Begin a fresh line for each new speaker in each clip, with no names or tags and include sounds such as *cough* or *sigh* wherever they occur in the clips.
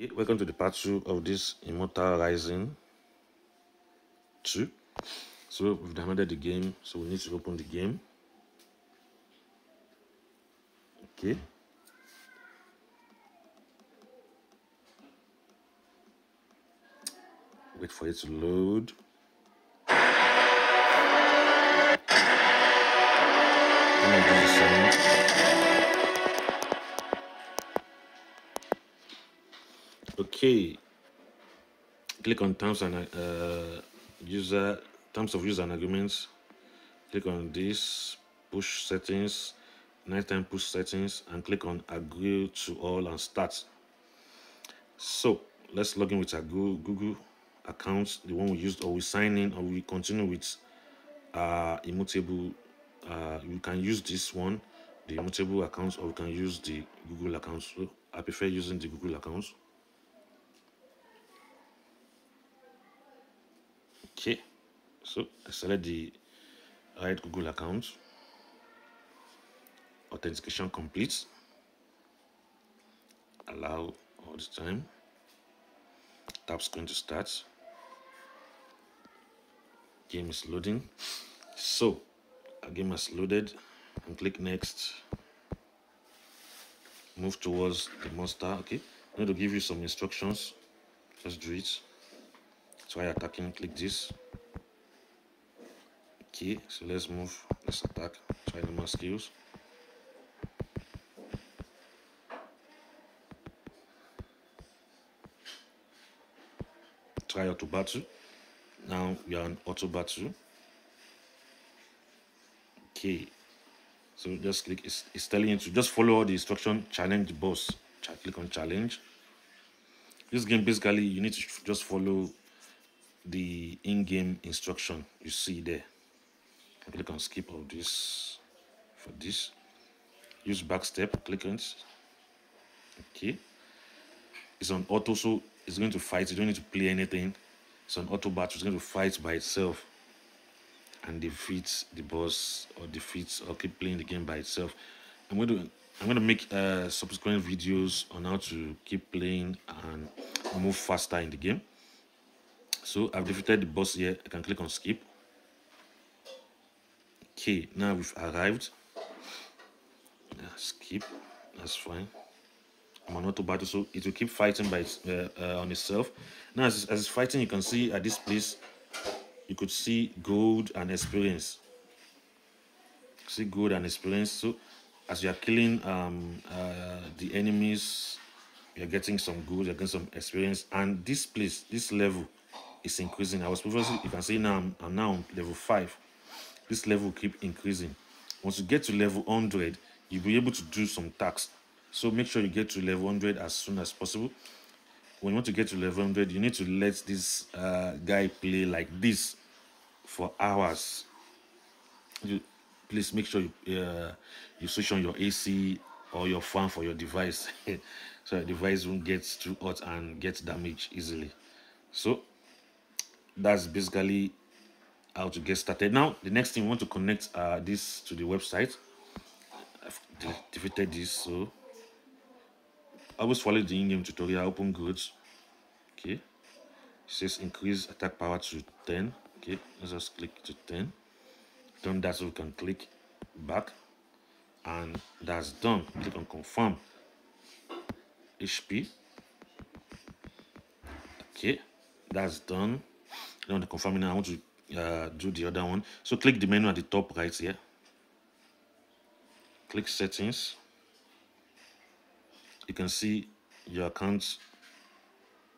Okay, welcome to the part two of this Immortal Rising 2. So we've downloaded the game, so we need to open the game. Okay. Wait for it to load. Okay, click on terms and uh, user terms of use and agreements. Click on this push settings, nighttime push settings, and click on agree to all and start. So let's log in with our Google, account, the one we used, or we sign in, or we continue with uh, immutable. Uh, you can use this one, the immutable accounts, or we can use the Google accounts. So I prefer using the Google account. Okay, so I select the right Google account. Authentication complete. Allow all the time. Tap screen to start. Game is loading. So, a game has loaded and click next. Move towards the monster. Okay, I'm going to give you some instructions. Just do it. Try attacking, click this. Okay, so let's move. Let's attack. Try normal skills. Try auto battle. Now we are on auto battle. Okay, so just click. It's, it's telling you to just follow all the instruction. Challenge boss. Click on challenge. This game basically you need to just follow the in-game instruction you see there. Click on skip of this for this. Use back step. Click on it. Okay. It's on auto, so it's going to fight. You don't need to play anything. It's on auto battle. It's going to fight by itself and defeat the boss or defeat or keep playing the game by itself. I'm going to I'm going to make uh, subsequent videos on how to keep playing and move faster in the game. So I've defeated the boss here. I can click on skip. Okay, now we've arrived. Yeah, skip. That's fine. I'm on auto battle, so it will keep fighting by uh, uh, on itself. Now, as, it's- as it's fighting, you can see at this place, you could see gold and experience. See gold and experience. So, as you are killing um, uh, the enemies, you're getting some gold, you're getting some experience, and this place, this level, is increasing. I was previously, you can see now, I'm, I'm now on level five. This level keep increasing. Once you get to level 100, you'll be able to do some tasks. So make sure you get to level 100 as soon as possible. When you want to get to level 100, you need to let this uh, guy play like this for hours. You, please make sure you, uh, you switch on your AC or your fan for your device *laughs* so your device won't get too hot and get damaged easily. So that's basically how to get started. Now, the next thing we want to connect uh, this to the website. I've de- defeated this, so I always follow the in-game tutorial. Open goods. Okay. It says increase attack power to 10. Okay, let's just click to 10. Done that, so we can click back, and that's done. Click on confirm. HP. Okay, that's done. Now the confirming. Now I want to uh, do the other one. So click the menu at the top right here. Click settings. You can see your account.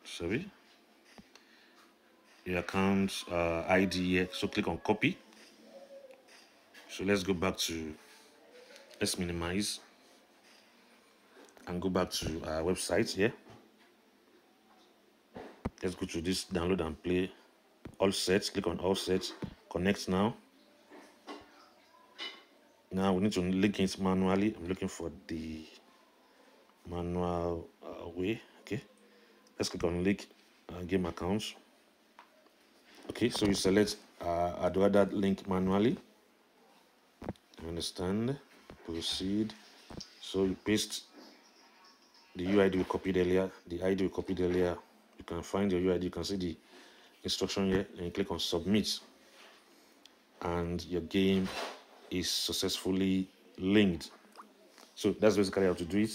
Sorry. Your account uh, ID here. So click on copy. So let's go back to. Let's minimize and go back to our website here. Let's go to this download and play all sets. Click on all sets. Connect now. Now we need to link it manually. I'm looking for the manual uh, way. Okay. Let's click on link uh, game accounts. Okay, so you select uh, I'd rather link manually. Understand? Proceed. So you paste the UID we copied earlier, the ID we copied earlier. You can find your UID, you can see the instruction here, and you click on submit, and your game is successfully linked. So that's basically how to do it.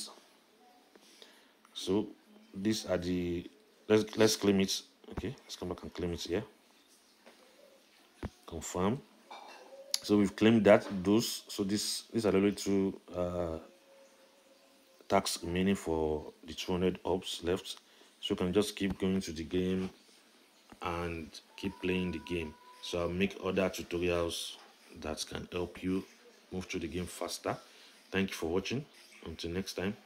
So these are the let's let's claim it. Okay, let's come back and claim it here. Confirm. So we've claimed that those so this these are the only two uh tax remaining for the 200 ops left so you can just keep going to the game and keep playing the game. So i'll make other tutorials that can help you move through the game faster. Thank you for watching. Until next time